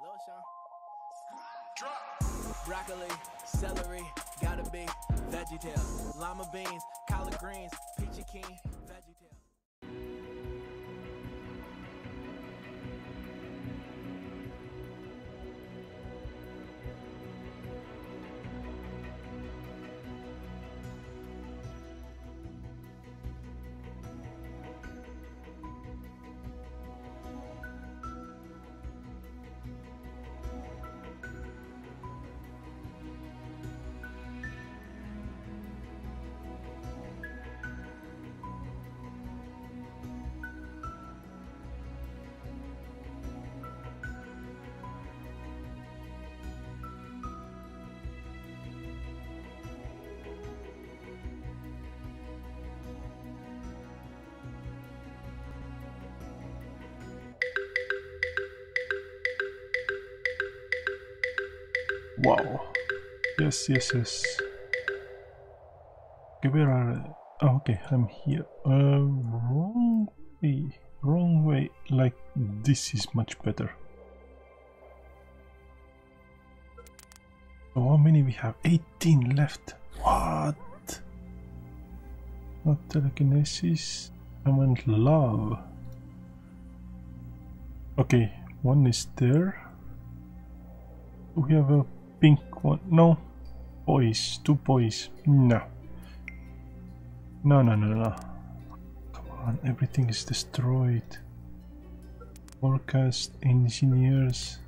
Lotion. Broccoli, celery, gotta be veggie VeggieTales. Lima beans, collard greens, peachy keen, Yes, yes, yes. Okay, where are oh, okay, I'm here. Uh, wrong way. Wrong way. Like, this is much better. So how many we have? 18 left. What? Not telekinesis. I want love. Okay, one is there. We have a pink one. No. Boys. Two boys. No. No, no, no, no. Come on. Everything is destroyed. Forecast. Engineers.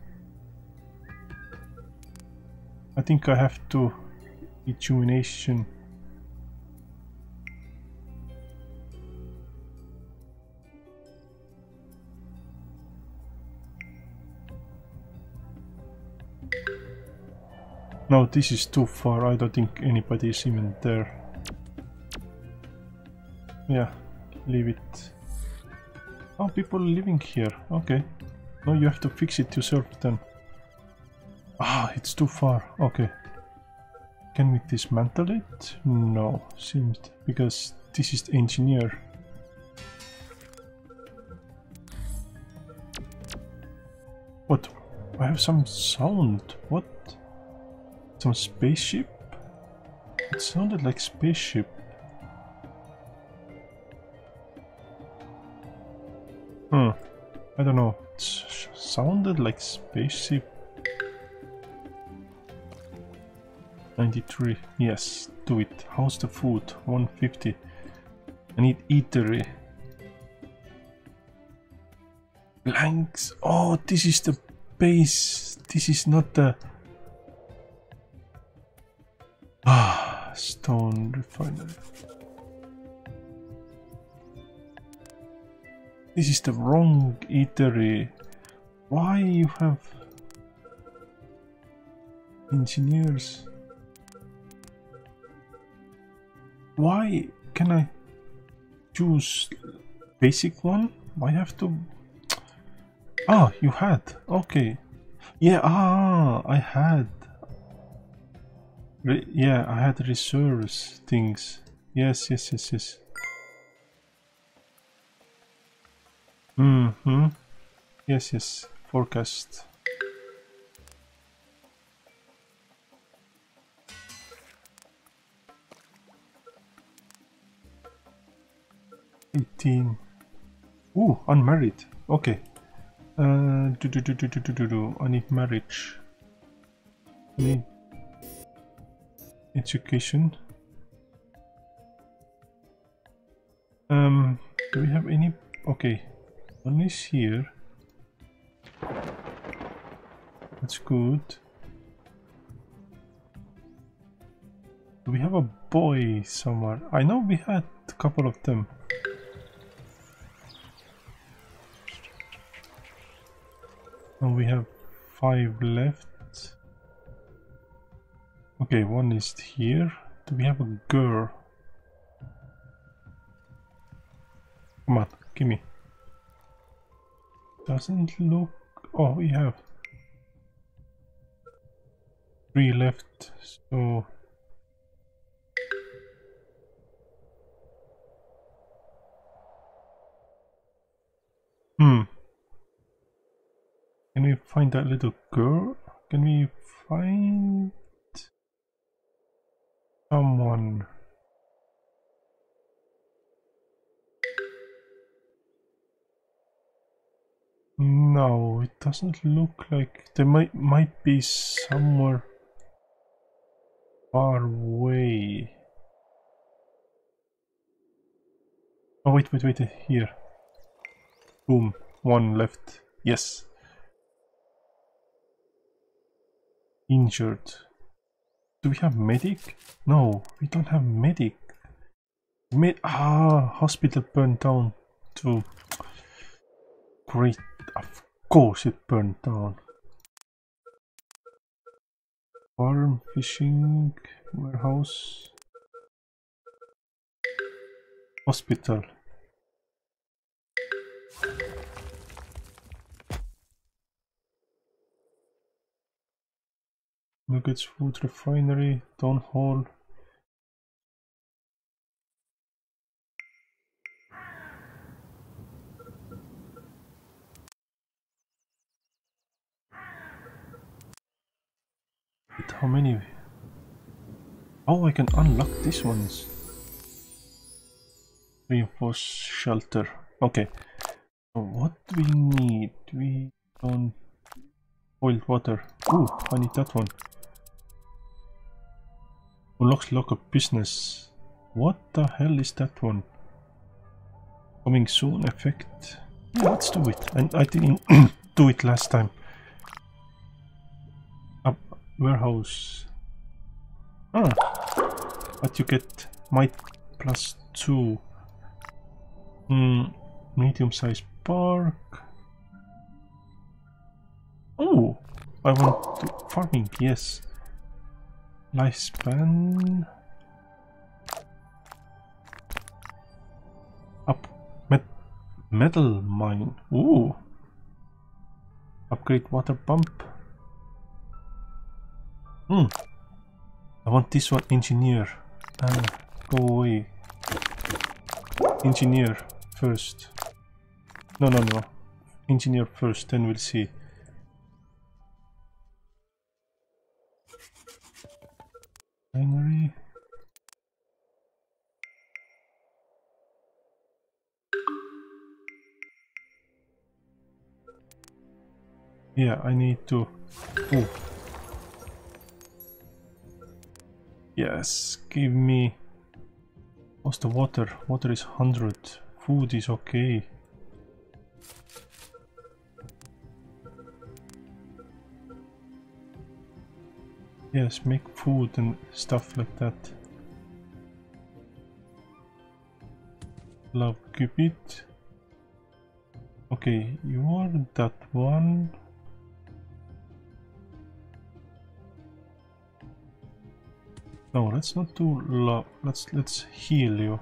I think I have to. Illumination. No, this is too far. I don't think anybody is even there. Yeah, leave it. Oh, people living here. Okay. No, you have to fix it yourself then. Ah, it's too far. Okay. Can we dismantle it? No, seems because this is the engineer. What? I have some sound. What? Some spaceship? It sounded like spaceship. Hmm. I don't know. It sounded like spaceship. 93. Yes, do it. How's the food? 150. I need eatery. Blanks. Oh, this is the base. This is not the. Ah, stone refinery. This is the wrong eatery. Why you have engineers? Why can I choose basic one? I have to. Ah, you had. Okay. Yeah. Ah, I had. Yeah, I had reserves things. Yes, yes, yes, yes. Mm-hmm. Yes, yes. Forecast. Eighteen. Ooh, unmarried. Okay. Uh, do do do do do do do do. I need marriage. I need education. Um, do we have any? Okay, one is here. That's good. Do we have a boy somewhere? I know we had a couple of them. And we have five left. Okay, one is here. Do we have a girl? Come on, give me. Doesn't look. Oh, we have three left. So Hmm. Can we find that little girl? Can we find someone? No, it doesn't look like there might might be somewhere far away. Oh wait, wait, wait, here. Boom, one left. Yes. Injured. Do we have medic? No, we don't have medic. Med ah, hospital burned down too. Great of course it burned down. Farm, fishing, warehouse, hospital. Nuggets Food Refinery, Town Hall. how many? Oh, I can unlock these ones. Reinforced shelter. Okay. So what do we need? We don't... Boiled water. Ooh, I need that one. Unlocks a business. What the hell is that one? Coming soon effect. Let's do it. And I didn't do it last time warehouse. Ah, but you get might plus two. Mm, medium sized park. Oh, I want to farming. Yes. Lifespan. Up met metal mine. Ooh. Upgrade water pump. Hmm. I want this one engineer. Ah, go away. Engineer first. No, no, no. Engineer first, then we'll see. Yeah, I need to... Ooh. Yes, give me... What's the water? Water is 100. Food is okay. Yes, make food and stuff like that. Love Cupid. Okay, you are that one. No, let's not do love. Let's let's heal you.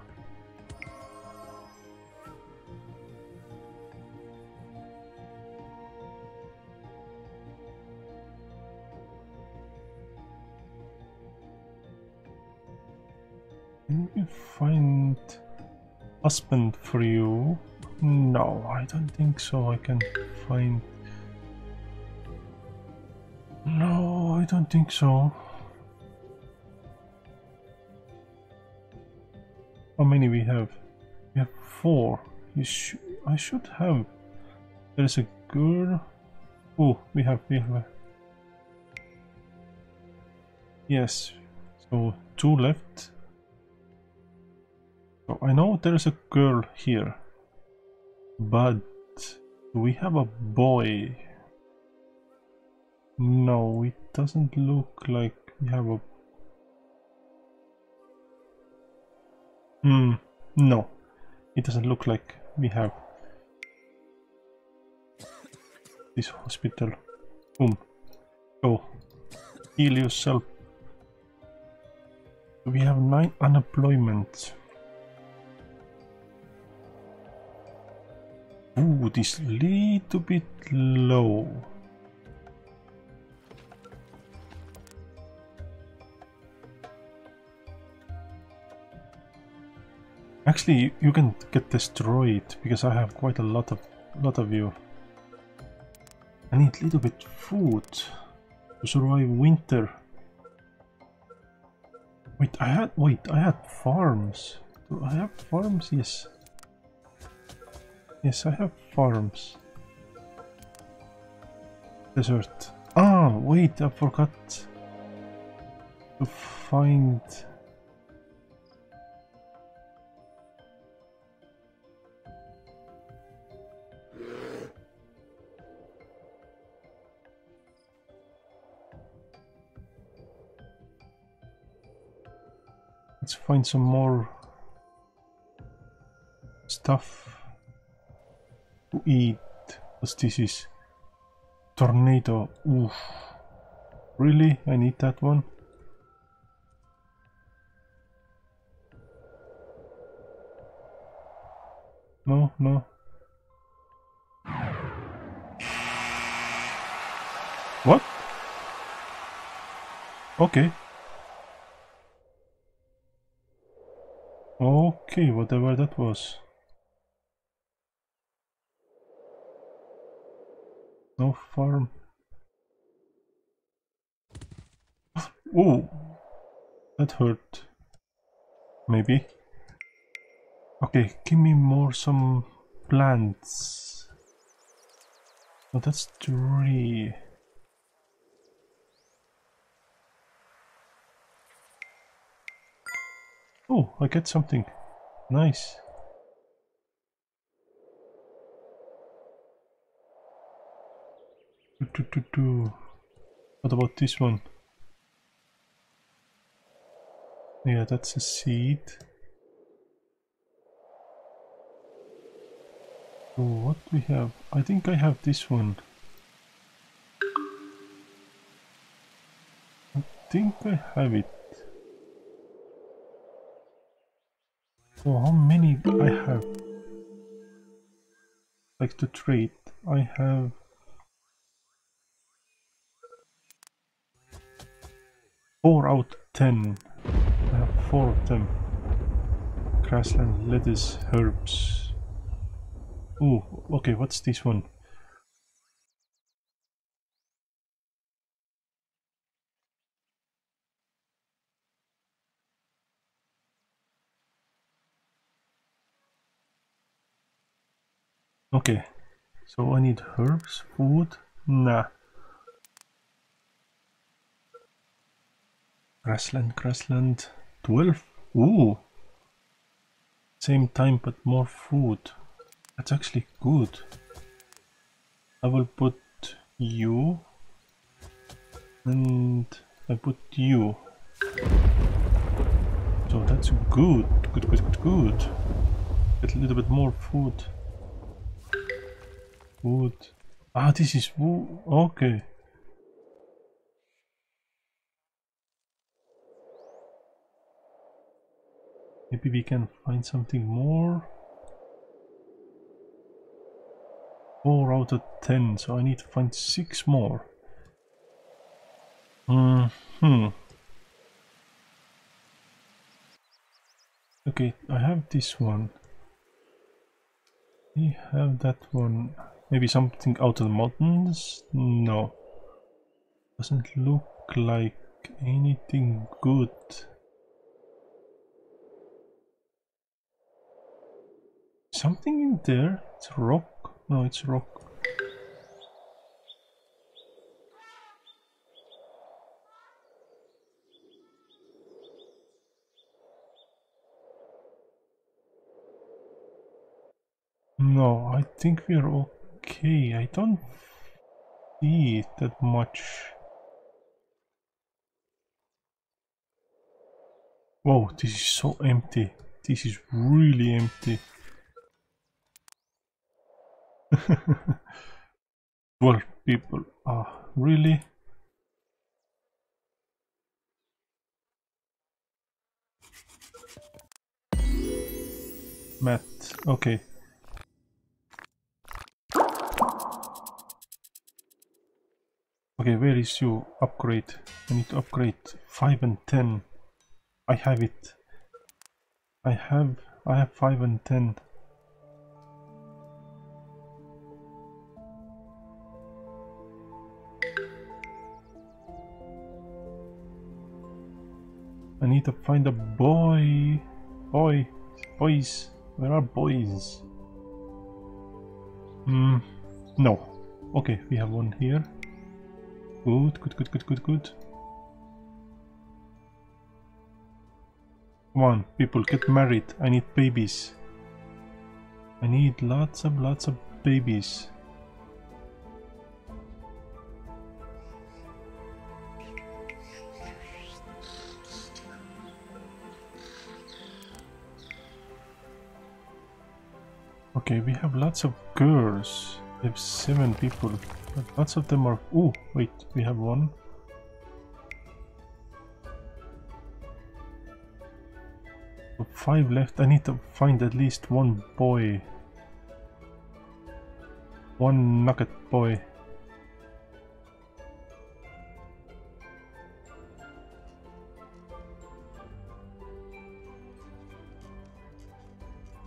Husband for you? No, I don't think so. I can find. No, I don't think so. How many we have? We have four. Sh I should have. There is a girl. Oh, we have we have. A... Yes. So two left. So I know there is a girl here, but we have a boy? No, it doesn't look like we have a Hmm, no. It doesn't look like we have this hospital. Boom. Go. Heal yourself. We have 9 unemployment. Ooh, this little bit low. Actually, you can get destroyed because I have quite a lot of lot of you. I need a little bit food to survive winter. Wait, I had wait, I had farms. Do I have farms? Yes. Yes, I have farms. Desert. Ah, wait, I forgot to find Let's find some more stuff eat. This is? Tornado. Oof. Really? I need that one? No, no. What? Okay. Okay, whatever that was. Farm. Oh, that hurt. Maybe. Okay, give me more some plants. Oh, that's three. Oh, I get something. Nice. Do, do, do. What about this one? Yeah, that's a seed. So what we have? I think I have this one. I think I have it. So how many I have? Like to trade, I have four out of ten. I have four of them. Grassland, lettuce, herbs. Oh, okay, what's this one? Okay, so I need herbs, food, nah. Grassland, grassland, 12, ooh. Same time but more food. That's actually good. I will put you and I put you. So that's good, good, good, good, good. Get a little bit more food. Wood. Ah, this is. Okay. Maybe we can find something more. 4 out of 10, so I need to find 6 more. Mm hmm. Okay, I have this one. We have that one. Maybe something out of the mountains? No. Doesn't look like anything good. Something in there? It's rock? No, it's rock. No, I think we are okay. I don't see it that much. Whoa, this is so empty. This is really empty. Twelve people. Ah, really? Matt, okay. Okay, where is your upgrade? I need to upgrade 5 and 10. I have it. I have I have 5 and 10. Need to find a boy. Boy. Boys. Where are boys? Hmm. No. Okay, we have one here. Good, good, good, good, good, good. Come on, people, get married. I need babies. I need lots of, lots of babies. Okay, we have lots of girls. We have seven people, but lots of them are... Oh, wait, we have one. Five left. I need to find at least one boy. One nugget boy.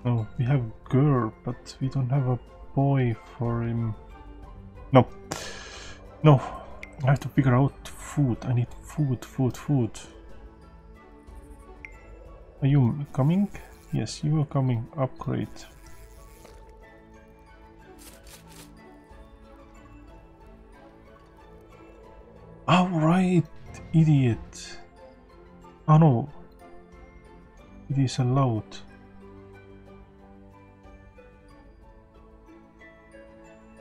Oh, we have but we don't have a boy for him. No. No. I have to figure out food. I need food, food, food. Are you coming? Yes, you are coming. Upgrade. Alright, idiot. Oh no. It is allowed.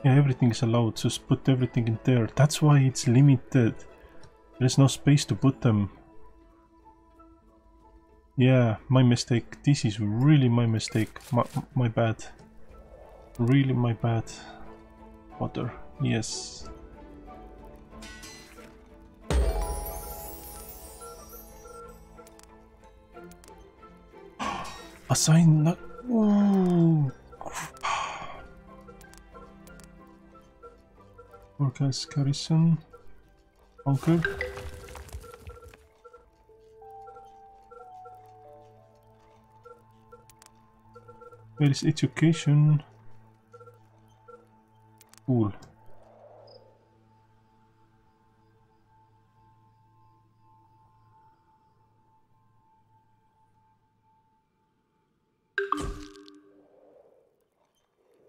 Yeah, everything is allowed, just put everything in there. That's why it's limited. There's no space to put them. Yeah, my mistake. This is really my mistake. My, my bad. Really my bad. Water. Yes. Assign. Ooh. Forecast Garrison. Conquer. Where is education? Cool.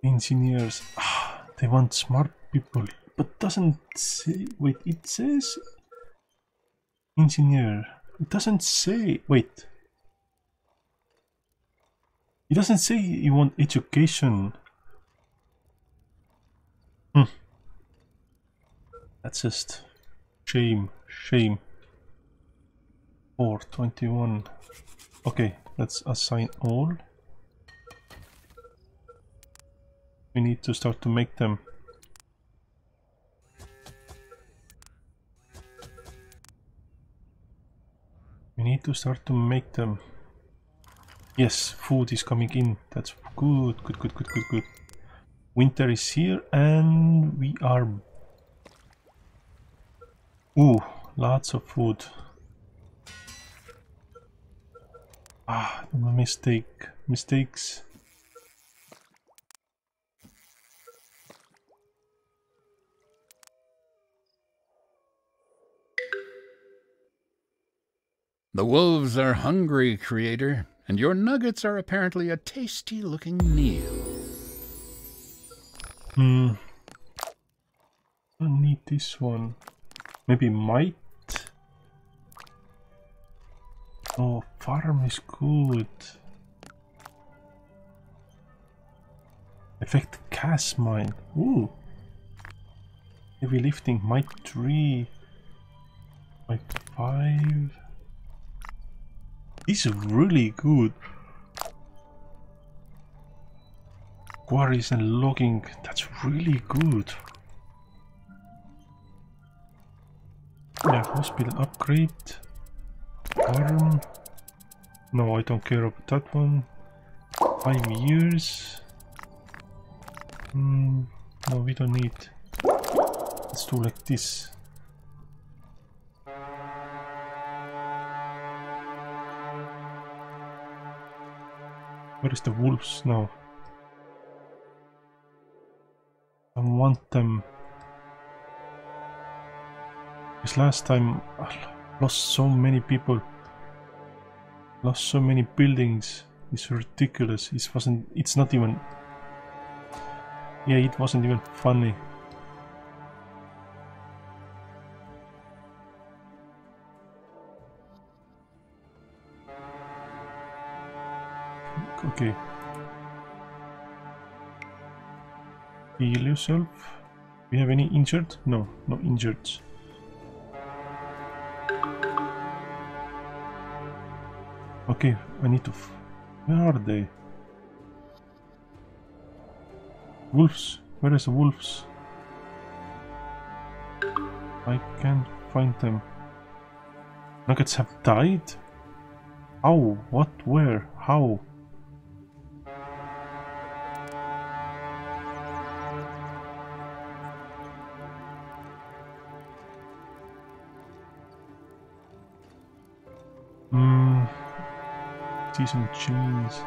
Engineers. Ah, they want smart people. But doesn't say... Wait, it says... Engineer. It doesn't say... Wait. It doesn't say you want education. Hmm. That's just shame, shame. 421. Okay, let's assign all. We need to start to make them. We need to start to make them. Yes, food is coming in. That's good, good, good, good, good, good. Winter is here and we are... Ooh, lots of food. Ah, mistake. Mistakes. The wolves are hungry, creator, and your nuggets are apparently a tasty looking meal. Hmm. I need this one. Maybe might? Oh, farm is good. Effect cast mine. Ooh. Heavy lifting, might 3. Might 5. This is really good. Quarries and logging, that's really good. Yeah, hospital upgrade. Farm. No, I don't care about that one. Five years. Hmm, no, we don't need. Let's do like this. Where is the wolves now? I want them. Because last time I lost so many people. Lost so many buildings. It's ridiculous. It wasn't. It's not even. Yeah, it wasn't even funny. Okay. Heal yourself. We have any injured? No, no injured. Okay, I need to. Where are they? Wolves. Where is the wolves? I can't find them. Nuggets have died? How? What? Where? How? Some chains.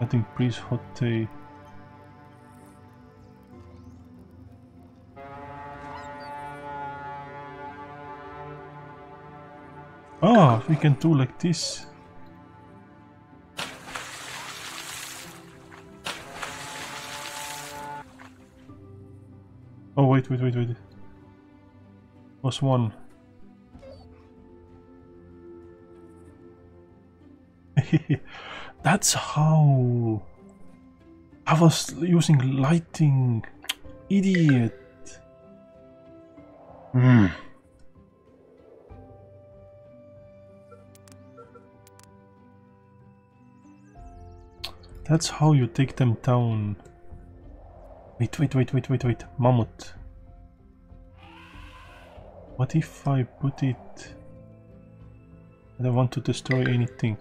I think priest hot tea. Ah, we can do like this. Oh wait, wait, wait, wait. Was one. That's how I was using lighting. Idiot. Hmm. That's how you take them down. Wait, wait, wait, wait, wait, wait. Mammoth. What if I put it... I don't want to destroy anything.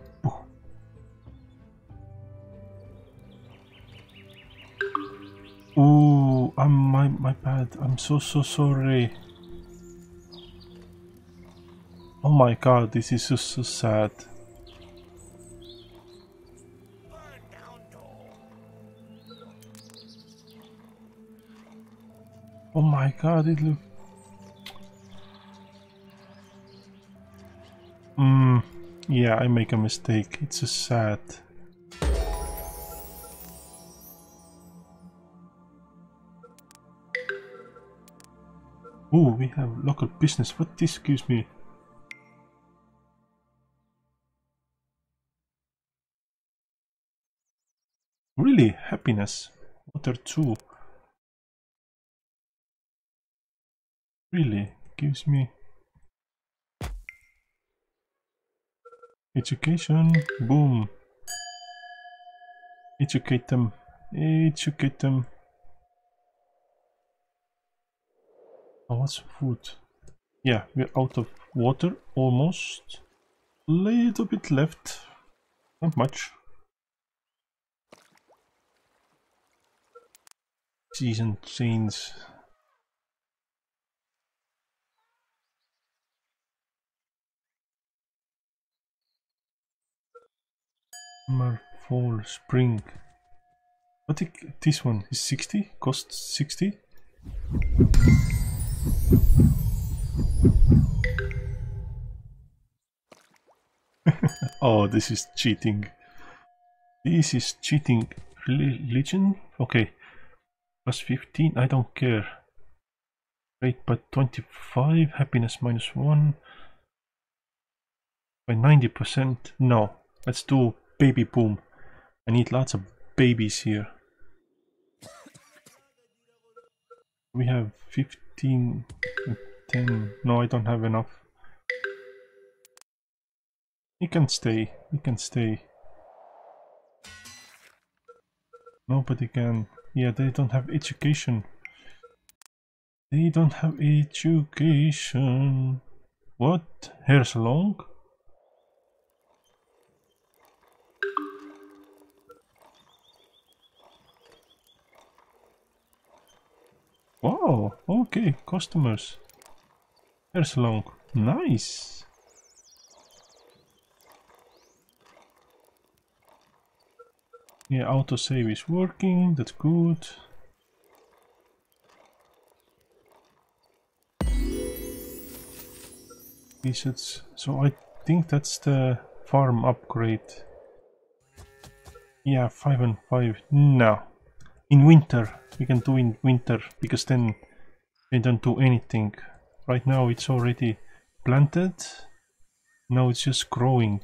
I'm my my bad. I'm so so sorry. Oh my god, this is so so sad. Oh my god, it look. Hmm. Yeah, I make a mistake. It's so sad. Oh, we have local business. What this gives me? Really? Happiness. Water too. Really? Gives me... Education. Boom. Educate them. Educate them. What's food? Yeah, we're out of water almost. Little bit left. Not much. Season change. Summer, fall, spring. I think this one is 60, costs 60. oh, this is cheating. This is cheating. Religion? Okay. Plus 15, I don't care. Rate by 25, happiness minus 1. By 90%, no. Let's do baby boom. I need lots of babies here. We have 15, 10. No, I don't have enough. He can stay. He can stay. Nobody can. Yeah, they don't have education. They don't have education. What? Hair salon? Wow, okay, customers. Hair salon. Nice. Yeah, autosave is working, that's good. Resets. So I think that's the farm upgrade. Yeah, 5 and 5. No. In winter. We can do in winter because then they don't do anything. Right now it's already planted. Now it's just growing.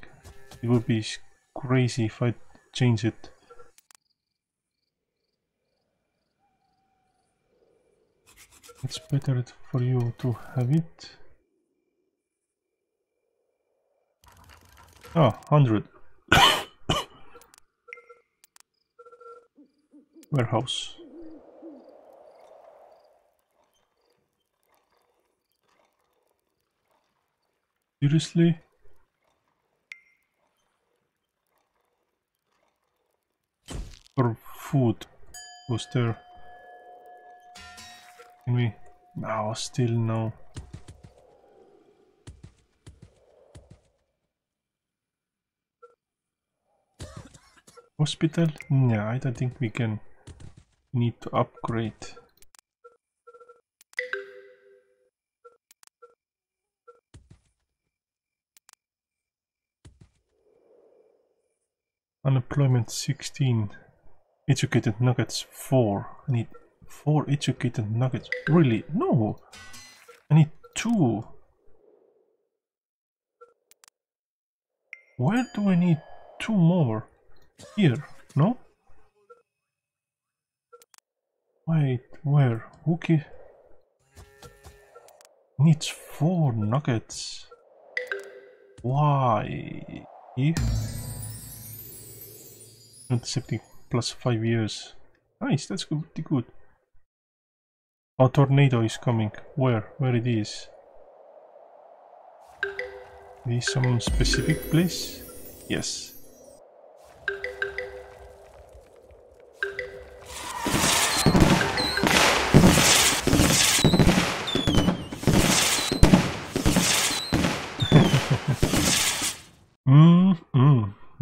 It would be crazy if I change it. It's better for you to have it. Ah, oh, 100. Warehouse. Seriously? For food was there. Can we? No, still no. Hospital? No, I don't think we can. Need to upgrade. Unemployment 16. Educated nuggets 4. I need 4 educated nuggets. Really? No! I need 2. Where do I need 2 more? Here, no? Wait, where? Okay. Needs 4 nuggets. Why? Antiseptic plus 5 years. Nice, that's pretty good. A tornado is coming. Where? Where it is? Is some specific place? Yes.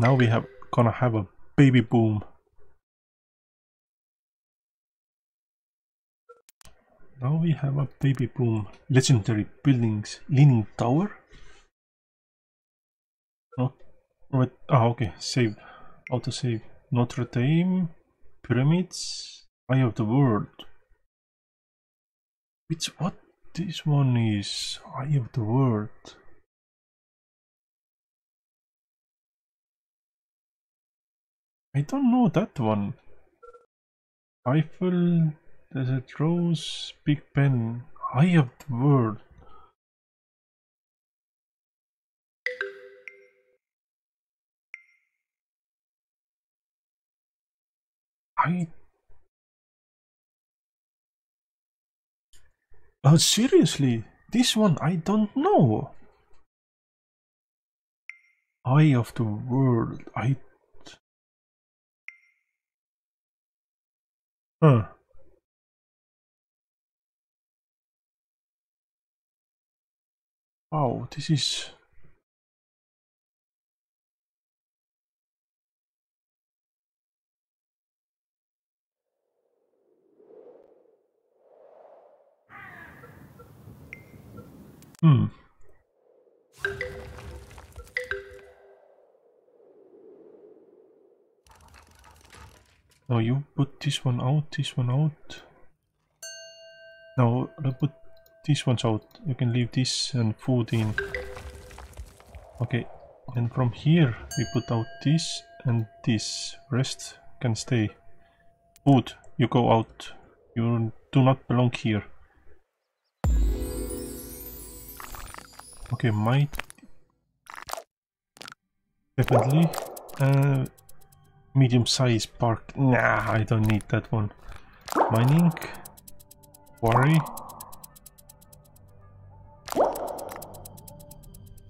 Now we have gonna have a baby boom. Now we have a baby boom. Legendary buildings. Leaning Tower? Not right. Ah, okay. Save. Auto save. Notre Dame. Pyramids. Eye of the World. Which what this one is? Eye of the World. I don't know that one. Eiffel, Desert Rose, Big Ben, Eye of the World. I. Oh, seriously? This one I don't know. Eye of the World. I Huh. Wow, this is... Hmm. Now you put this one out, this one out. Now put these ones out. You can leave this and food in. Okay, and from here we put out this and this. Rest can stay. Food, you go out. You do not belong here. Okay, might definitely. Uh, medium size park. Nah, I don't need that one. Mining. Quarry.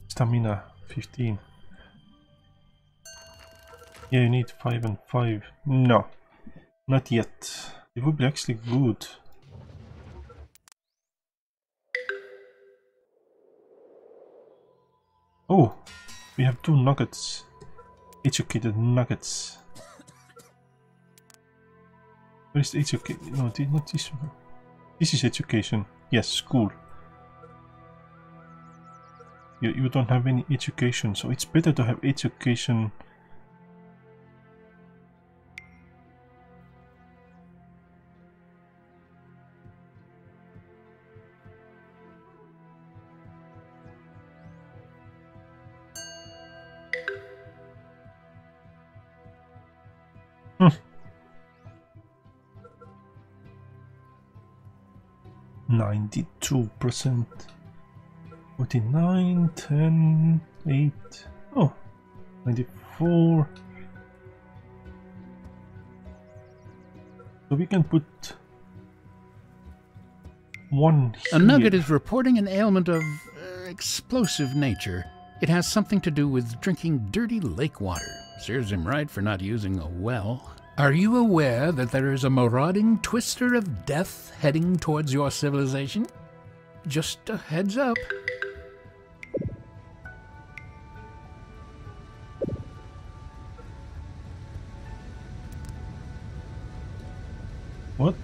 Stamina 15. Yeah, you need 5 and 5. No, not yet. It would be actually good. Oh, we have two nuggets. Educated nuggets. Where is the education? No, not this one. This is education. Yes, school. You, you don't have any education, so it's better to have education. 92%. 49, 10, 8, oh, 94. So we can put one A nugget is reporting an ailment of uh, explosive nature. It has something to do with drinking dirty lake water. Serves him right for not using a well. Are you aware that there is a marauding twister of death heading towards your civilization? Just a heads up. What?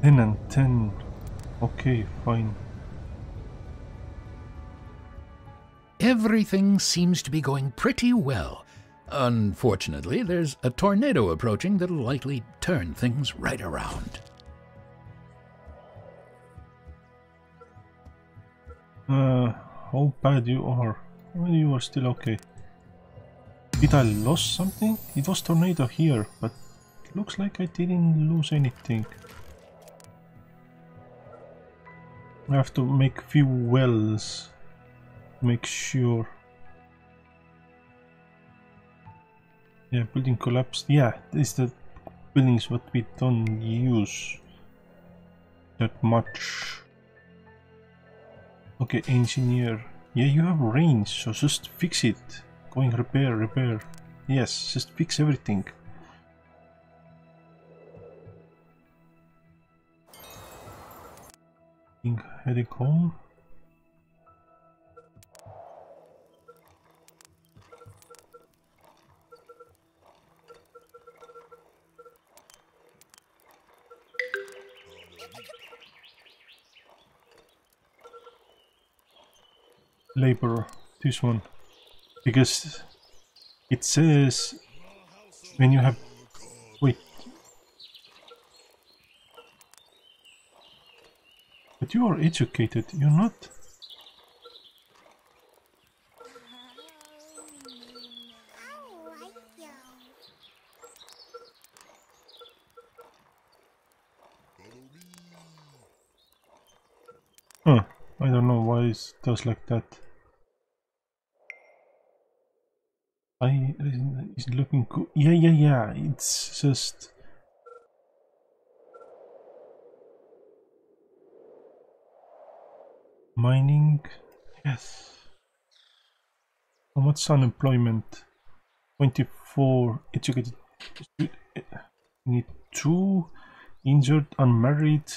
Ten and ten. Okay, fine. Everything seems to be going pretty well. Unfortunately, there's a tornado approaching that'll likely turn things right around. Uh, how bad you are. Well, you are still okay. Did I lose something? It was tornado here, but looks like I didn't lose anything. I have to make few wells. Make sure. Yeah, building collapsed. Yeah, this the buildings what we don't use that much. Okay, engineer. Yeah, you have range, so just fix it. Going repair, repair. Yes, just fix everything. Heading home. Labor this one. Because it says when you have wait. But you are educated you're not. Huh I don't know why it does like that I is looking cool. Yeah, yeah, yeah. It's just mining. Yes. How much unemployment? Twenty-four. Educated. Need two. Injured, unmarried.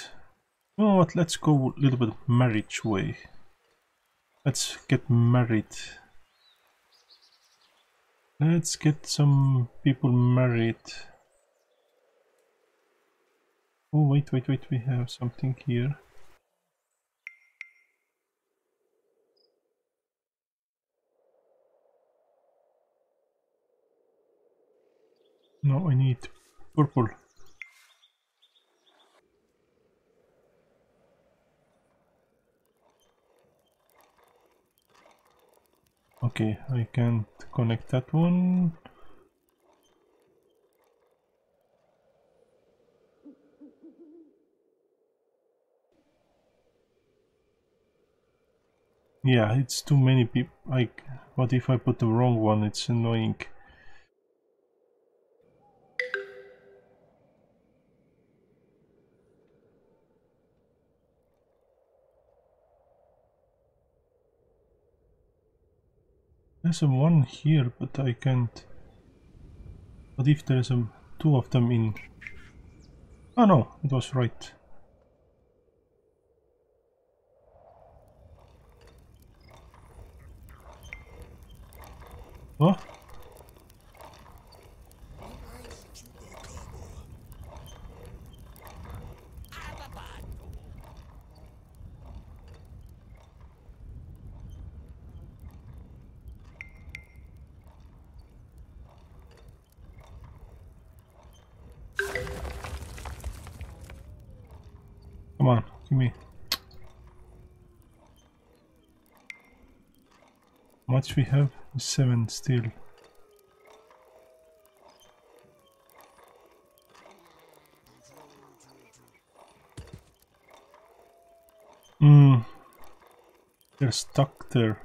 You know what? Let's go a little bit marriage way. Let's get married. Let's get some people married. Oh, wait, wait, wait, we have something here. No, I need purple. Okay, I can't connect that one. Yeah, it's too many people. Like, what if I put the wrong one? It's annoying. There's a one here, but I can't. What if there's a two of them in? Oh no, it was right. What? Much we have? Seven still. Hmm. They're stuck there.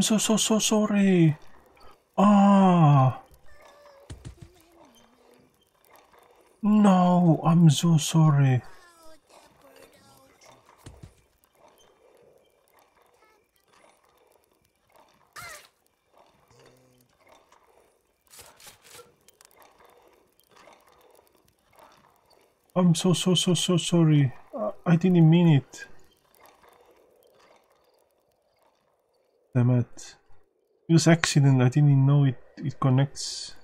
I'm so, so, so sorry. Ah! No, I'm so sorry. I'm so, so, so, so sorry. I, I didn't mean it. Damn it. It was accident, I didn't know it, it connects.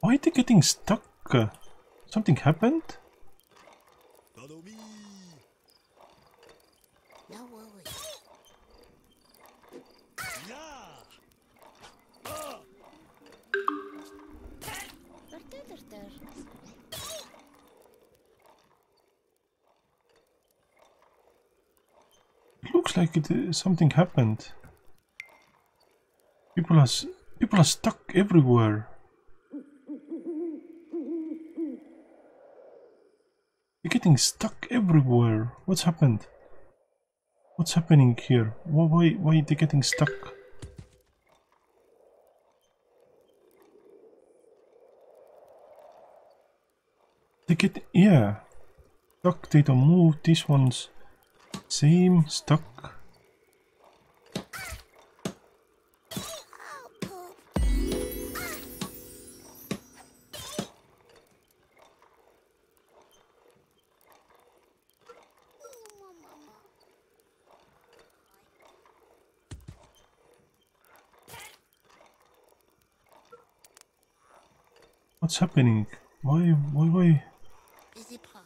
Why are they getting stuck? Something happened? Follow me. No worries. Yeah. It looks like it, uh, something happened. People are people are stuck everywhere. They're getting stuck everywhere. What's happened? What's happening here? Why why why are they getting stuck? They get yeah. Stuck, they don't move. these one's same stuck. What's happening? Why why why Busy pie.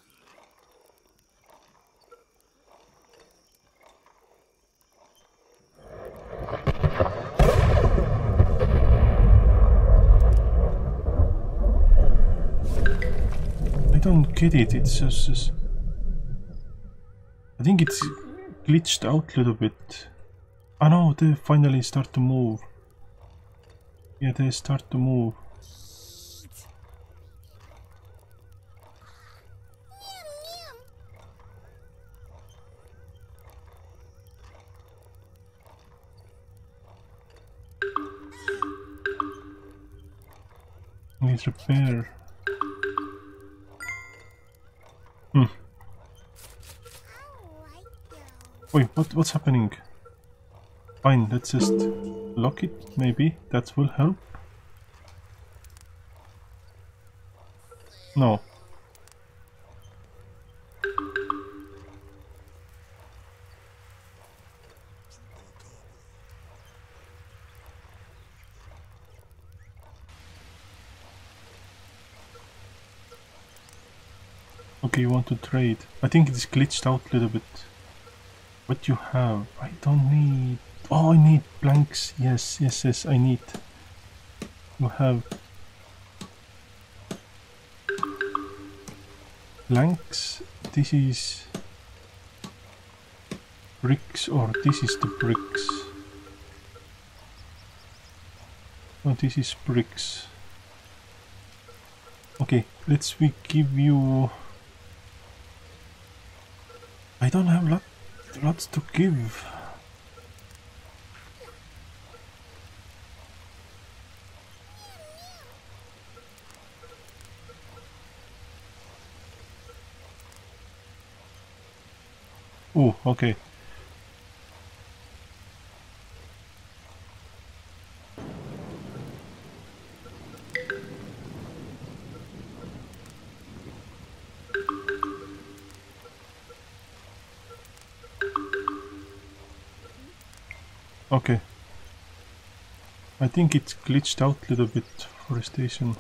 I don't get it. It's just, just- I think it's glitched out a little bit. Ah, I know they finally start to move. Yeah, they start to move. Need repair. Hmm. Wait, what what's happening? Fine, let's just lock it, maybe. That will help. No. To trade. I think it's glitched out a little bit. What you have? I don't need... Oh, I need blanks. Yes, yes, yes, I need. You have... Blanks. This is... Bricks, or this is the bricks. Oh, this is bricks. Okay, let's we give you... Don't have lot, lots to give. Oh. Okay. I think it's glitched out a little bit, forestation.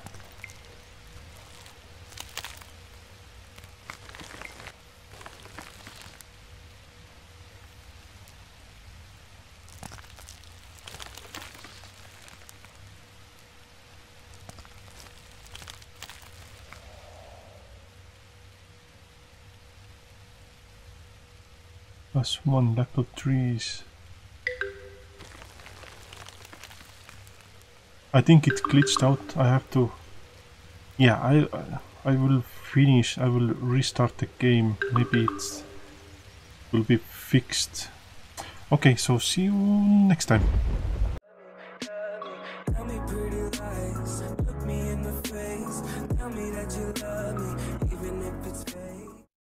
Plus one lack of trees. I think it glitched out. I have to. Yeah, I I will finish. I will restart the game. Maybe it will be fixed. Okay, so see you next time.